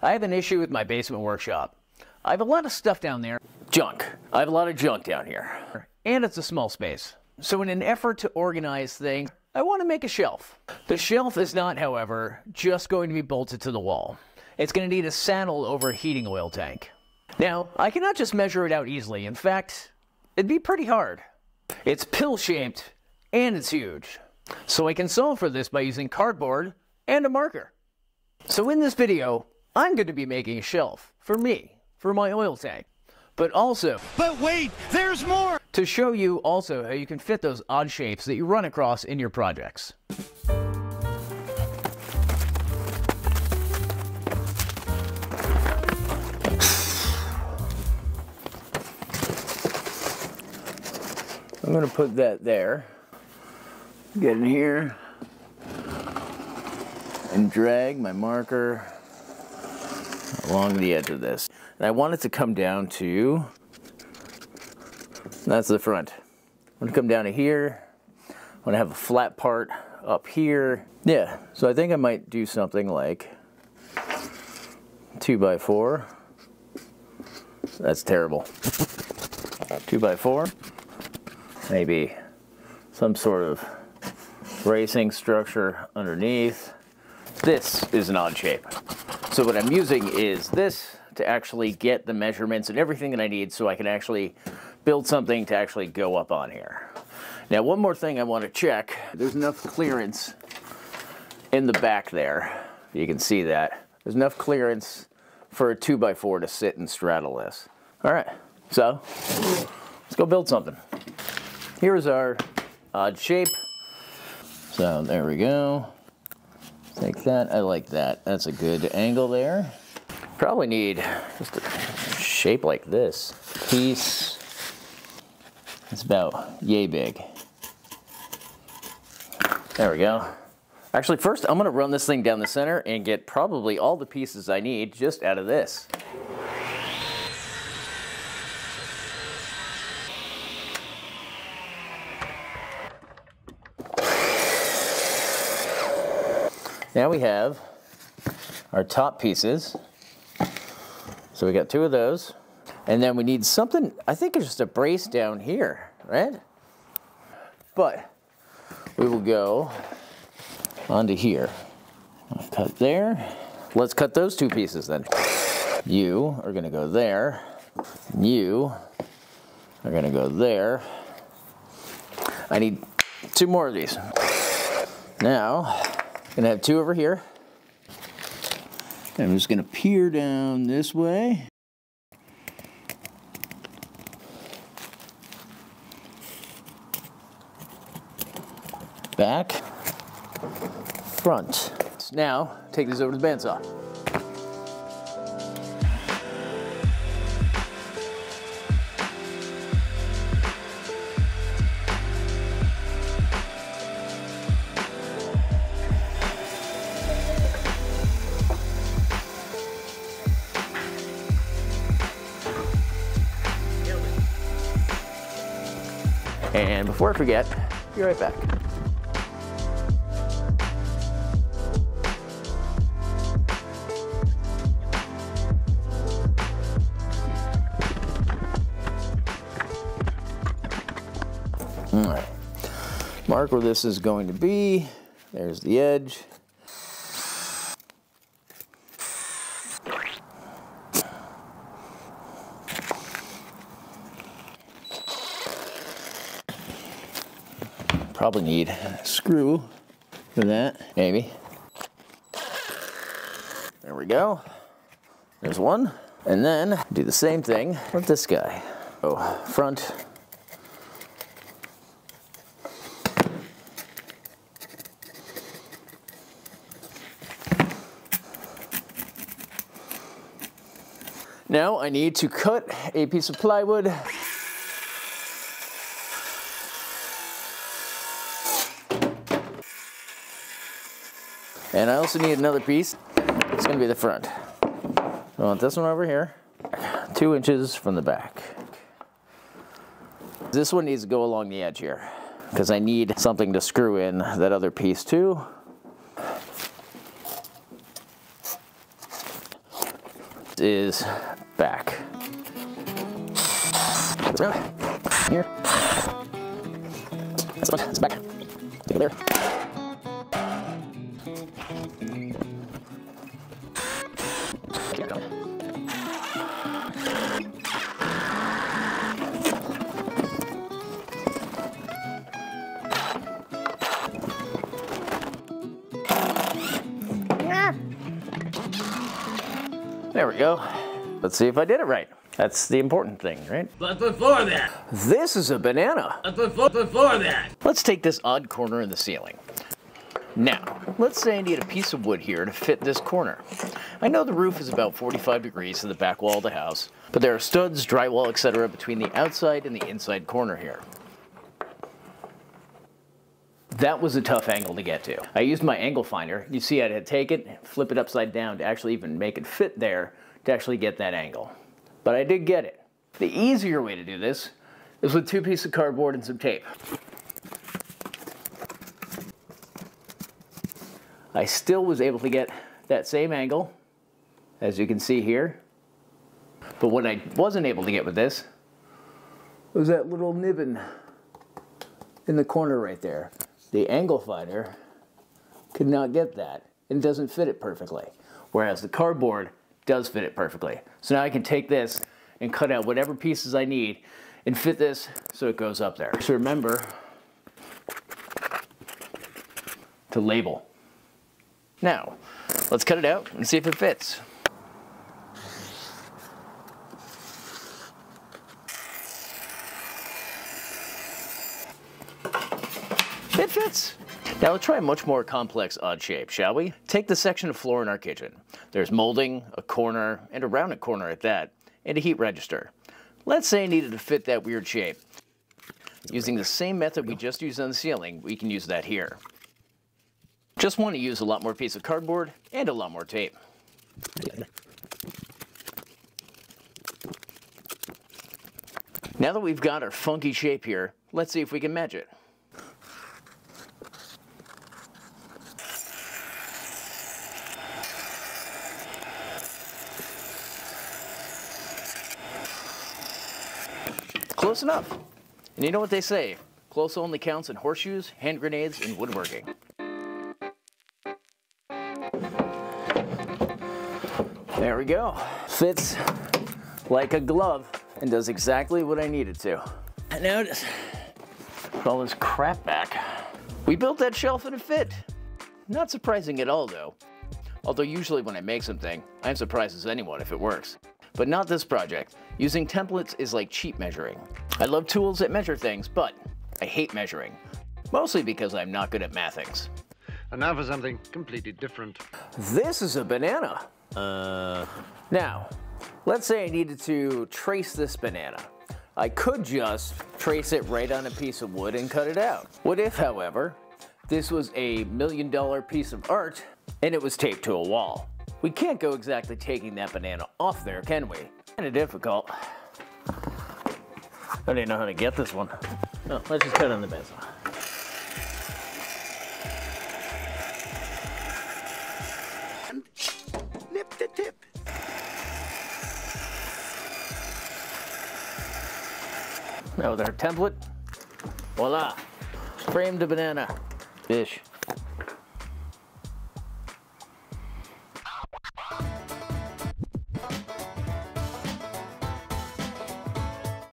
I have an issue with my basement workshop. I have a lot of stuff down there. Junk. I have a lot of junk down here. And it's a small space. So in an effort to organize things, I want to make a shelf. The shelf is not, however, just going to be bolted to the wall. It's going to need a saddle over a heating oil tank. Now, I cannot just measure it out easily. In fact, it'd be pretty hard. It's pill-shaped, and it's huge. So I can solve for this by using cardboard and a marker. So in this video, I'm going to be making a shelf for me, for my oil tank. But also, But wait, there's more! to show you also how you can fit those odd shapes that you run across in your projects. I'm going to put that there. Get in here and drag my marker along the edge of this. And I want it to come down to, that's the front. I'm gonna come down to here. I'm gonna have a flat part up here. Yeah, so I think I might do something like two by four. That's terrible. Two by four. Maybe some sort of bracing structure underneath. This is an odd shape. So what I'm using is this to actually get the measurements and everything that I need so I can actually build something to actually go up on here. Now one more thing I want to check. There's enough clearance in the back there. You can see that. There's enough clearance for a 2x4 to sit and straddle this. All right, so let's go build something. Here's our odd shape. So there we go. Take that. I like that. That's a good angle there. Probably need just a shape like this. Piece. It's about yay big. There we go. Actually, first I'm gonna run this thing down the center and get probably all the pieces I need just out of this. Now we have our top pieces. So we got two of those. And then we need something, I think it's just a brace down here, right? But we will go onto here. Cut there. Let's cut those two pieces then. You are gonna go there. You are gonna go there. I need two more of these. Now, Gonna have two over here. I'm just gonna peer down this way. Back, front. Now, take these over to the bandsaw. And before I forget, be right back. All right. Mark where this is going to be. There's the edge. Probably need a screw for that, maybe. There we go. There's one. And then do the same thing with this guy. Oh, front. Now I need to cut a piece of plywood And I also need another piece. It's gonna be the front. I want this one over here, two inches from the back. This one needs to go along the edge here because I need something to screw in that other piece too. is back. Here. This one, back. There. There we go. Let's see if I did it right. That's the important thing, right? But before that, This is a banana. but before, before that, Let's take this odd corner in the ceiling. Now, let's say I need a piece of wood here to fit this corner. I know the roof is about 45 degrees to the back wall of the house, but there are studs, drywall, etc. between the outside and the inside corner here. That was a tough angle to get to. I used my angle finder. You see I had to take it, flip it upside down to actually even make it fit there to actually get that angle. But I did get it. The easier way to do this is with two pieces of cardboard and some tape. I still was able to get that same angle, as you can see here. But what I wasn't able to get with this was that little nibbin in the corner right there. The angle finder could not get that and doesn't fit it perfectly. Whereas the cardboard does fit it perfectly. So now I can take this and cut out whatever pieces I need and fit this so it goes up there. So remember to label. Now, let's cut it out and see if it fits. Now let's try a much more complex odd shape, shall we? Take the section of floor in our kitchen. There's molding, a corner, and a rounded corner at that, and a heat register. Let's say I needed to fit that weird shape. Using the same method we just used on the ceiling, we can use that here. Just want to use a lot more piece of cardboard and a lot more tape. Now that we've got our funky shape here, let's see if we can match it. Close enough. And you know what they say, close only counts in horseshoes, hand grenades, and woodworking. There we go. Fits like a glove and does exactly what I needed to. And now just put all this crap back. We built that shelf and it fit. Not surprising at all though. Although usually when I make something, I'm surprised as anyone if it works. But not this project. Using templates is like cheat measuring. I love tools that measure things, but I hate measuring. Mostly because I'm not good at mathings. And now for something completely different. This is a banana. Uh. Now, let's say I needed to trace this banana. I could just trace it right on a piece of wood and cut it out. What if, however, this was a million dollar piece of art and it was taped to a wall? We can't go exactly taking that banana off there, can we? Kinda difficult. I don't even know how to get this one. No, let's just cut on the bezel. Nip the tip. Now with our template, voila, framed a banana. Fish.